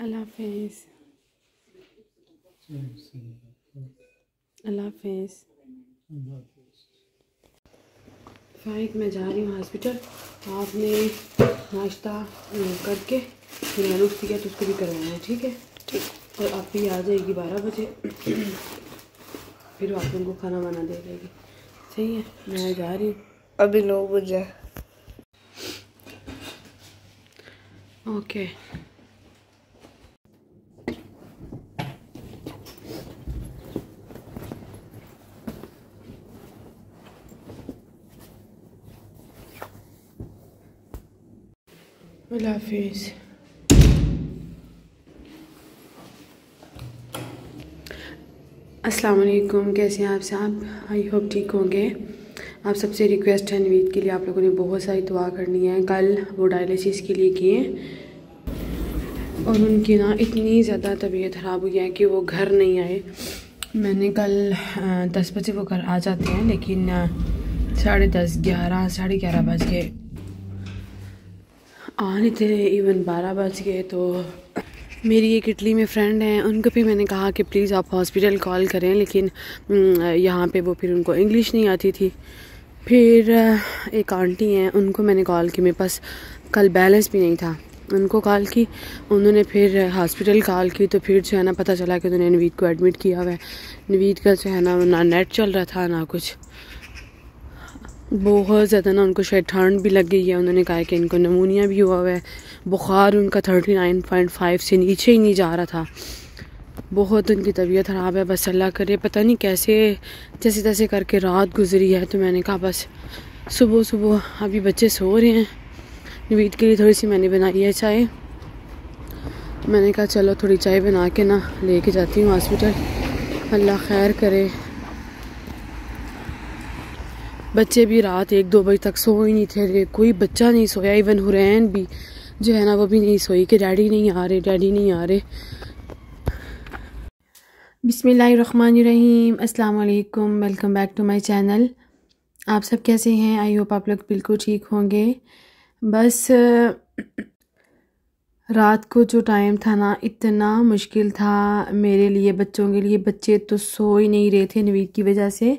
अल्लाह हाफिज़ अल्लाह हाफिज़ मैं जा रही हूँ हॉस्पिटल आपने नाश्ता करके फिर मैंने किया तो उसको भी करवाना है ठीक है? ठीक। और आप भी आ जाएगी बारह बजे। फिर आप उनको खाना वाना दे देगी। सही है मैं जा रही हूँ। अभी नौ बजे। ओके अल्लाह हाफिज़ अस्सलाम वालेकुम कैसे हैं आप साहब आई होप ठीक होंगे। आप सबसे रिक्वेस्ट है नवीद के लिए, आप लोगों ने बहुत सारी दुआ करनी है। कल वो डायलिसिस के लिए किए। और उनकी ना इतनी ज़्यादा तबीयत ख़राब हुई है कि वो घर नहीं आए। मैंने कल दस बजे वो घर आ जाते हैं, लेकिन साढ़े दस ग्यारह, साढ़े ग्यारह बज गए। आ नहीं थे इवन बारह बज गए तो मेरी एक इटली में फ्रेंड हैं, उनको भी मैंने कहा कि प्लीज़ आप हॉस्पिटल कॉल करें, लेकिन यहाँ पे वो फिर उनको इंग्लिश नहीं आती थी। फिर एक आंटी हैं, उनको मैंने कॉल की, मेरे पास कल बैलेंस भी नहीं था। उनको कॉल की, उन्होंने फिर हॉस्पिटल कॉल की तो फिर जो है ना पता चला कि उन्होंने नवीद को एडमिट किया हुआ है। नवीद का जो है ना ना नेट चल रहा था, ना कुछ। बहुत ज़्यादा ना उनको शायद ठंड भी लग गई है। उन्होंने कहा कि इनको नमूनिया भी हुआ हुआ है। बुखार उनका थर्टी नाइन पॉइंट फाइव से नीचे ही नहीं जा रहा था। बहुत उनकी तबीयत ख़राब है, बस अल्लाह करे। पता नहीं कैसे, जैसे तैसे करके रात गुजरी है। तो मैंने कहा, बस, सुबह सुबह, अभी बच्चे सो रहे हैं। नवीद के लिए थोड़ी सी मैंने बनाई है चाय। मैंने कहा, चलो, थोड़ी चाय बना के ना लेके जाती हूँ हॉस्पिटल अल्लाह खैर करे। बच्चे भी रात एक दो बजे तक सो ही नहीं थे कोई बच्चा नहीं सोया इवन हुरैन भी जो है ना, वो भी नहीं सोई कि डैडी नहीं आ रहे, डैडी नहीं आ रहे। बिसमीम अल्लाम वालेकुम welcome back to my channel. आप सब कैसे हैं? आई होप आप लोग बिल्कुल ठीक होंगे। बस रात को जो टाइम था ना, इतना मुश्किल था मेरे लिए, बच्चों के लिए। बच्चे तो सो ही नहीं रहे थे नवीद की वजह से।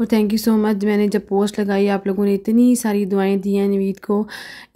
और थैंक यू सो मच मैंने जब पोस्ट लगाई, आप लोगों ने इतनी सारी दुआएँ दी हैं नवीद को।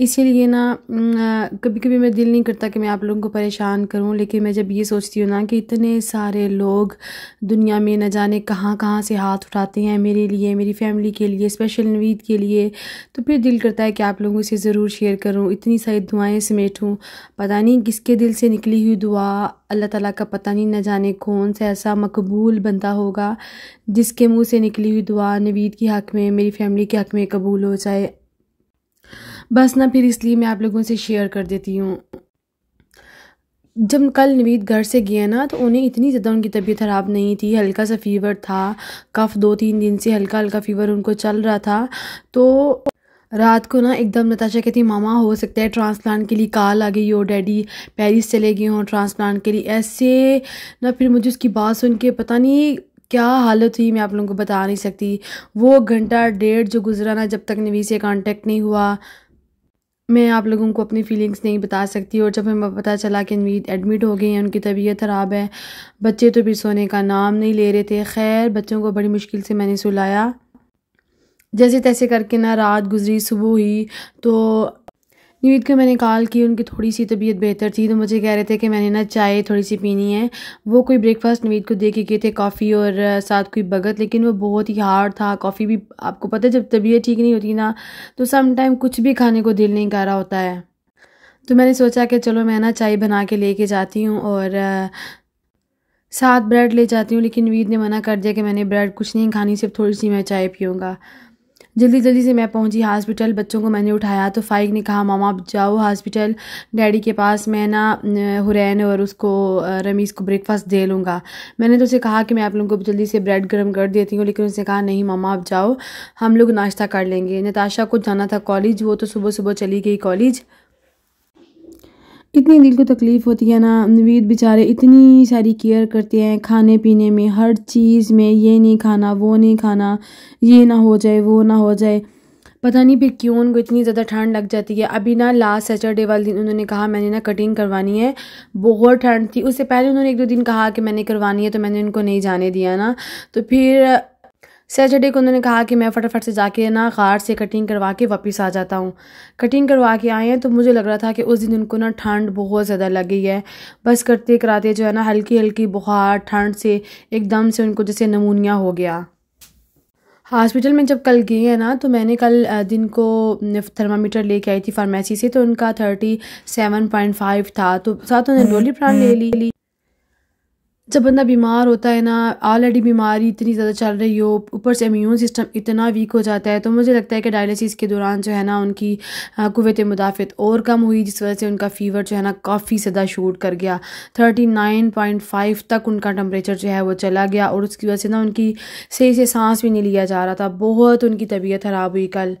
इसीलिए ना कभी कभी मैं दिल नहीं करता कि मैं आप लोगों को परेशान करूँ, लेकिन मैं जब ये सोचती हूँ ना कि इतने सारे लोग दुनिया में न जाने कहाँ कहाँ से हाथ उठाते हैं मेरे लिए, मेरी फैमिली के लिए स्पेशल नवीद के लिए तो फिर दिल करता है कि आप लोगों से ज़रूर शेयर करूँ, इतनी सारी दुआएँ समेटूँ। पता पता नहीं किसके दिल से निकली हुई दुआ, अल्लाह ताला का पता नहीं न जाने कौन सा ऐसा मकबूल बनता होगा जिसके मुँह से निकली हुई दुआ नवीद के हक़ में, मेरी फैमिली के हक़ में कबूल हो जाए। बस ना, फिर इसलिए मैं आप लोगों से शेयर कर देती हूँ। जब कल नवीद घर से गए ना तो उन्हें इतनी ज़्यादा उनकी तबीयत ख़राब नहीं थी। हल्का सा फीवर था, कफ़ दो तीन दिन से हल्का हल्का फीवर उनको चल रहा था। तो रात को ना एकदम नताशा कहती, मामा, हो सकता है ट्रांसप्लांट के लिए कॉल आ गई हो, डैडी पेरिस चले गए हों ट्रांसप्लांट के लिए। ऐसे ना फिर मुझे उसकी बात सुन के पता नहीं क्या हालत हुई, मैं आप लोगों को बता नहीं सकती। वो घंटा डेढ़ जो गुजरा ना, जब तक नवी से कांटेक्ट नहीं हुआ, मैं आप लोगों को अपनी फीलिंग्स नहीं बता सकती। और जब हमें पता चला कि नवीद एडमिट हो गए हैं, उनकी तबीयत ख़राब है, बच्चे तो फिर सोने का नाम नहीं ले रहे थे। खैर, बच्चों को बड़ी मुश्किल से मैंने सुलाया। जैसे तैसे करके ना रात गुजरी, सुबह हुई तो नवीद को मैंने कॉल की, उनकी थोड़ी सी तबीयत बेहतर थी तो मुझे कह रहे थे कि मैंने ना चाय थोड़ी सी पीनी है। वो कोई ब्रेकफास्ट नवीद को दे के गए थे कॉफ़ी और साथ कोई बगत, लेकिन वो बहुत ही हार्ड था। कॉफ़ी भी आपको पता है, जब तबीयत ठीक नहीं होती ना तो सम टाइम कुछ भी खाने को दिल नहीं कर रहा होता है। तो मैंने सोचा कि चलो मैं ना चाय बना के लेके जाती हूँ और साथ ब्रेड ले जाती हूँ, लेकिन नवीद ने मना कर दिया कि मैंने ब्रेड कुछ नहीं खानी, सिर्फ़ थोड़ी सी मैं चाय पीऊँगा। जल्दी जल्दी से मैं पहुँची हॉस्पिटल, बच्चों को मैंने उठाया तो फ़ाइक ने कहा, मामा, आप जाओ हॉस्पिटल, डैडी के पास मैं ना हुरैन और उसको रमीज़ को ब्रेकफास्ट दे लूँगा। मैंने तो उसे कहा कि मैं आप लोगों को जल्दी से ब्रेड गर्म कर देती हूँ, लेकिन उसने कहा, नहीं, मामा, आप जाओ, हम लोग नाश्ता कर लेंगे। नताशा को जाना था कॉलेज, वो तो सुबह सुबह चली गई कॉलेज। इतनी दिल को तकलीफ़ होती है ना, नवीद बेचारे इतनी सारी केयर करते हैं, खाने पीने में, हर चीज़ में, ये नहीं खाना, वो नहीं खाना, ये ना हो जाए, वो ना हो जाए। पता नहीं फिर क्यों उनको इतनी ज़्यादा ठंड लग जाती है। अभी ना लास्ट सैटरडे वाले दिन उन्होंने कहा, मैंने ना कटिंग करवानी है। बहुत ठंड थी। उससे पहले उन्होंने एक दो दिन कहा कि मैंने करवानी है तो मैंने उनको नहीं जाने दिया ना। तो फिर सैटरडे को उन्होंने कहा कि मैं फटाफट से जाके ना कार से कटिंग करवा के वापस आ जाता हूँ। कटिंग करवा के आए हैं तो मुझे लग रहा था कि उस दिन उनको ना ठंड बहुत ज़्यादा लग गई है। बस करते कराते जो है ना हल्की हल्की बुखार ठंड से एकदम से उनको जैसे नमूनिया हो गया। हॉस्पिटल में जब कल गए हैं ना तो मैंने कल दिन को थर्मामीटर लेके आई थी फार्मेसी से तो उनका थर्टी सेवन पॉइंट फाइव था। तो साथ उन्होंने डोली प्राण ले ली। जब बंदा बीमार होता है ना ऑलरेडी बीमारी इतनी ज़्यादा चल रही हो, ऊपर से इम्यून सिस्टम इतना वीक हो जाता है तो मुझे लगता है कि डायलिसिस के दौरान जो है ना, उनकी कुत मुदाफ़त और कम हुई, जिस वजह से उनका फ़ीवर जो है ना, काफ़ी ज़्यादा शूट कर गया। थर्टी नाइन पॉइंट फाइव तक उनका टम्परेचर जो है वो चला गया और उसकी वजह से ना, उनकी सही से सांस भी नहीं लिया जा रहा था। बहुत उनकी तबीयत ख़राब हुई कल।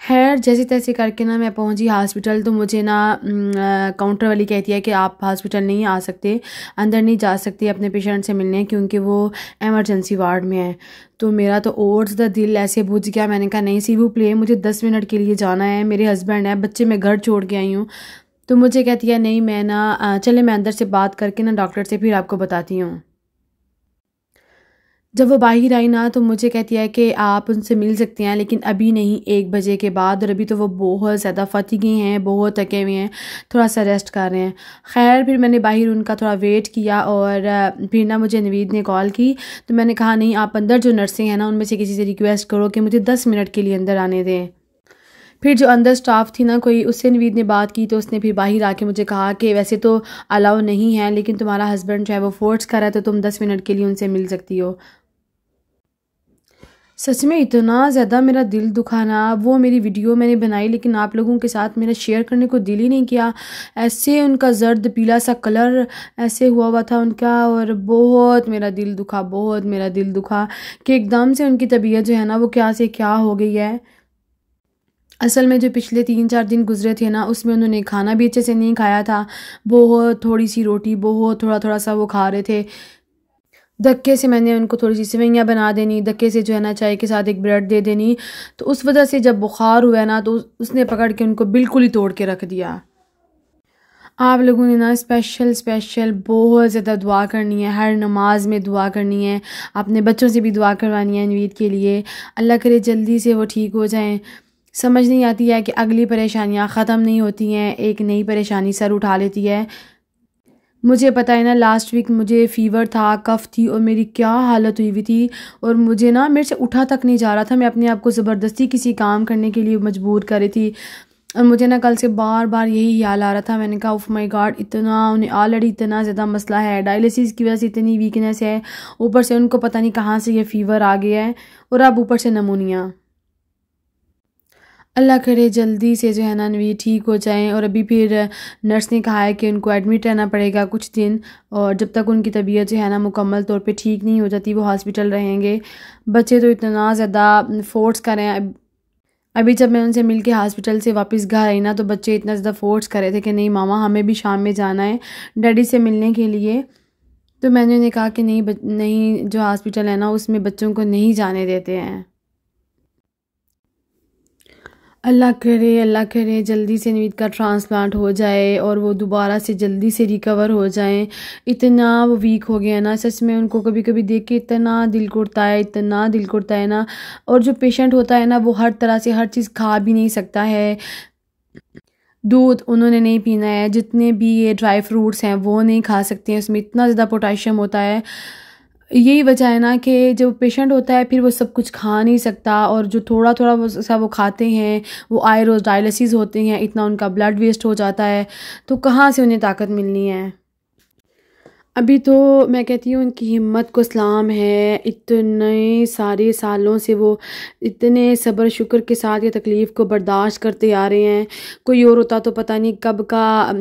खैर, जैसे तैसे करके ना मैं पहुँची हॉस्पिटल तो मुझे ना काउंटर वाली कहती है कि आप हॉस्पिटल नहीं आ सकते, अंदर नहीं जा सकते अपने पेशेंट से मिलने क्योंकि वो एमरजेंसी वार्ड में है। तो मेरा तो और ज़्यादा दिल ऐसे बुझ गया, मैंने कहा, नहीं सी वो प्ले मुझे दस मिनट के लिए जाना है, मेरे हस्बैंड है, बच्चे मैं घर छोड़ के आई हूँ। तो मुझे कहती है, नहीं, मैं ना चले मैं अंदर से बात करके ना डॉक्टर से फिर आपको बताती हूँ। जब वो बाहर आई ना तो मुझे कहती है कि आप उनसे मिल सकते हैं, लेकिन अभी नहीं, एक बजे के बाद। और अभी तो वो बहुत ज़्यादा फतीगे हैं, बहुत थके हुए हैं, थोड़ा सा रेस्ट कर रहे हैं। खैर, फिर मैंने बाहर उनका थोड़ा वेट किया और फिर ना मुझे नवीद ने कॉल की। तो मैंने कहा, नहीं, आप अंदर जो नर्सें हैं ना, उनमें से किसी से रिक्वेस्ट करो कि मुझे दस मिनट के लिए अंदर आने दें। फिर जो अंदर स्टाफ थी ना, कोई उससे नवीद ने बात की तो उसने फिर बाहर आके मुझे कहा कि, वैसे तो अलाउ नहीं है, लेकिन तुम्हारा हस्बैंड जो है वो फोर्स कर रहा है तो तुम दस मिनट के लिए उनसे मिल सकती हो। सच में इतना ज़्यादा मेरा दिल दुखाना, वो मेरी वीडियो मैंने बनाई, लेकिन आप लोगों के साथ मेरा शेयर करने को दिल ही नहीं किया। ऐसे उनका जर्द पीला सा कलर ऐसे हुआ हुआ था उनका, और बहुत मेरा दिल दुखा, बहुत मेरा दिल दुखा कि एकदम से उनकी तबीयत जो है ना, वो क्या से क्या हो गई है। असल में जो पिछले तीन चार दिन गुजरे थे ना, उसमें उन्होंने खाना भी अच्छे से नहीं खाया था। बहुत थोड़ी सी रोटी, बहुत थोड़ा थोड़ा सा वो खा रहे थे। धक्के से मैंने उनको थोड़ी सी सेवैयाँ बना देनी, धक्के से जो है ना चाय के साथ एक ब्रेड दे देनी। तो उस वजह से जब बुखार हुआ ना तो उसने पकड़ के उनको बिल्कुल ही तोड़ के रख दिया। आप लोगों ने ना स्पेशल स्पेशल बहुत ज़्यादा दुआ करनी है। हर नमाज़ में दुआ करनी है। अपने बच्चों से भी दुआ करवानी है नवीद के लिए। अल्लाह करे जल्दी से वो ठीक हो जाएँ। समझ नहीं आती है कि अगली परेशानियाँ ख़त्म नहीं होती हैं, एक नई परेशानी सर उठा लेती है। मुझे पता है ना लास्ट वीक मुझे फ़ीवर था कफ़ थी और मेरी क्या हालत हुई हुई थी और मुझे ना, मेरे से उठा तक नहीं जा रहा था। मैं अपने आप को ज़बरदस्ती किसी काम करने के लिए मजबूर कर रही थी और मुझे ना कल से बार बार यही ख्याल आ रहा था। मैंने कहा उफ माई गॉड इतना उन्हें ऑलरेडी इतना ज़्यादा मसला है। डायलिसिस की वजह से इतनी वीकनेस है। ऊपर से उनको पता नहीं कहाँ से ये फ़ीवर आ गया है और अब ऊपर से नमूनिया। अल्लाह करे, जल्दी से जो है ना नवी ठीक हो जाएँ। और अभी फिर नर्स ने कहा है कि उनको एडमिट रहना पड़ेगा कुछ दिन। और जब तक उनकी तबीयत जो है ना मुकम्मल तौर पे ठीक नहीं हो जाती, वो हॉस्पिटल रहेंगे। बच्चे तो इतना ज़्यादा फोर्स करें अभी जब मैं उनसे मिल के हॉस्पिटल से वापस घर आई ना तो बच्चे इतना ज़्यादा फोर्स कर रहे थे कि नहीं, मामा, हमें भी शाम में जाना है डैडी से मिलने के लिए। तो मैंने उन्हें कहा कि नहीं नहीं, जो हॉस्पिटल है ना, उसमें बच्चों को नहीं जाने देते हैं। अल्लाह करे अल्लाह करे, जल्दी से नवीद का ट्रांसप्लांट हो जाए और वो दोबारा से जल्दी से रिकवर हो जाए। इतना वो वीक हो गया ना, सच में उनको कभी कभी देख के इतना दिल कुड़ता है, इतना दिल कुड़ता है ना। और जो पेशेंट होता है ना, वो हर तरह से हर चीज़ खा भी नहीं सकता है। दूध उन्होंने नहीं पीना है, जितने भी ये ड्राई फ्रूट्स हैं, वो नहीं खा सकते हैं। उसमें इतना ज़्यादा पोटाशियम होता है। यही वजह है ना कि जब पेशेंट होता है, फिर वो सब कुछ खा नहीं सकता और जो थोड़ा थोड़ा वो सा वो खाते हैं, वो आयरोज डायलिसिस होते हैं, इतना उनका ब्लड वेस्ट हो जाता है। तो कहाँ से उन्हें ताकत मिलनी है? अभी तो मैं कहती हूँ उनकी हिम्मत को सलाम है। इतने सारे सालों से वो इतने सब्र शुक्र के साथ ये तकलीफ़ को बर्दाश्त करते आ रहे हैं। कोई और होता तो पता नहीं कब का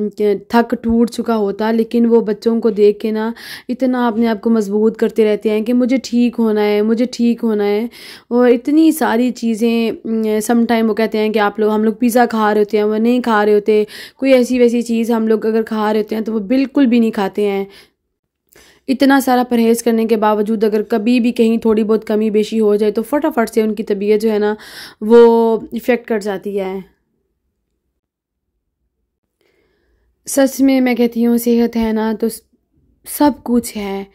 थक टूट चुका होता, लेकिन वो बच्चों को देख के ना इतना अपने आप को मज़बूत करते रहते हैं कि मुझे ठीक होना है, मुझे ठीक होना है। और इतनी सारी चीज़ें सम टाइम वो कहते हैं कि आप लोग, हम लोग पिज़्ज़ा खा रहे होते हैं, वो नहीं खा रहे होते। कोई ऐसी वैसी चीज़ हम लोग अगर खा रहे होते हैं तो वो बिल्कुल भी नहीं खाते हैं। इतना सारा परहेज़ करने के बावजूद अगर कभी भी कहीं थोड़ी बहुत कमी बेशी हो जाए तो फटाफट से उनकी तबीयत जो है ना, वो इफ़ेक्ट कर जाती है। सच में मैं कहती हूँ, सेहत है ना तो सब कुछ है।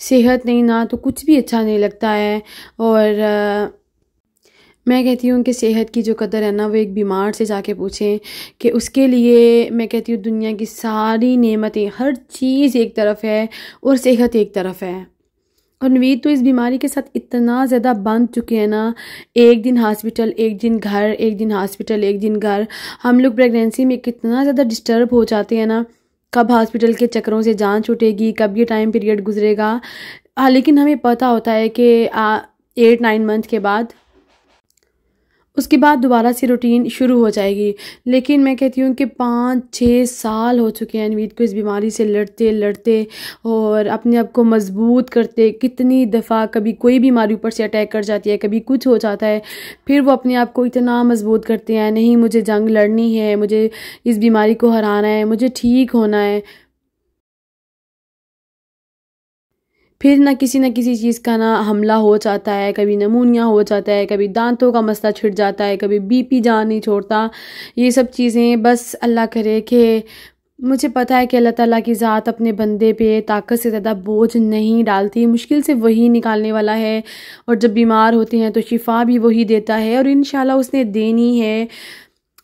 सेहत नहीं ना तो कुछ भी अच्छा नहीं लगता है। और मैं कहती हूँ कि सेहत की जो कदर है ना, वो एक बीमार से जाके पूछें कि उसके लिए मैं कहती हूँ दुनिया की सारी नेमतें, हर चीज़ एक तरफ़ है और सेहत एक तरफ़ है। और नवीद तो इस बीमारी के साथ इतना ज़्यादा बंध चुके हैं ना, एक दिन हॉस्पिटल, एक दिन घर, एक दिन हॉस्पिटल, एक दिन घर। हम लोग प्रेगनेंसी में कितना ज़्यादा डिस्टर्ब हो जाते हैं ना, कब हॉस्पिटल के चक्करों से जान छूटेगी, कब ये टाइम पीरियड गुजरेगा। हाँ लेकिन हमें पता होता है कि एट, नाइन मंथ के बाद उसके बाद दोबारा से रूटीन शुरू हो जाएगी। लेकिन मैं कहती हूँ कि पाँच छः साल हो चुके हैं नवीद को इस बीमारी से लड़ते लड़ते और अपने आप को मज़बूत करते। कितनी दफ़ा कभी कोई बीमारी ऊपर से अटैक कर जाती है, कभी कुछ हो जाता है, फिर वो अपने आप को इतना मज़बूत करते हैं, नहीं, मुझे जंग लड़नी है, मुझे इस बीमारी को हराना है, मुझे ठीक होना है। फिर ना किसी न किसी चीज़ का ना हमला हो जाता है, कभी नमूनिया हो जाता है, कभी दांतों का मसला छिड़ जाता है, कभी बीपी जान नहीं छोड़ता। ये सब चीज़ें बस अल्लाह करे कि मुझे पता है कि अल्लाह ताला की ज़ात अपने बंदे पे ताकत से ज़्यादा बोझ नहीं डालती। मुश्किल से वही निकालने वाला है और जब बीमार होते हैं तो शिफा भी वही देता है और इन उसने देनी है।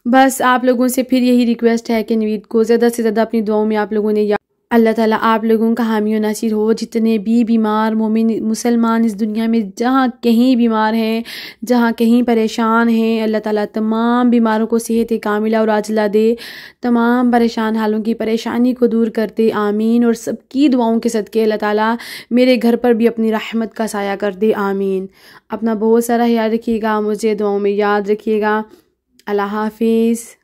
बस आप लोगों से फिर यही रिक्वेस्ट है कि नवीद को ज़्यादा से ज़्यादा अपनी दुआओं में आप लोगों ने अल्लाह ताला आप लोगों का हामी नसीर हो। जितने भी बीमार मोमिन, मुसलमान इस दुनिया में जहाँ कहीं बीमार हैं, जहाँ कहीं परेशान हैं, अल्लाह ताला तमाम बीमारों को सेहत कामिला और आजला दे। तमाम परेशान हालों की परेशानी को दूर करते। आमीन। और सबकी दुआओं के सदक़े अल्लाह ताला मेरे घर पर भी अपनी रहमत का साया कर दे। आमीन। अपना बहुत सारा याद रखिएगा, मुझे दुआओं में याद रखिएगा। अल्लाह हाफिज़।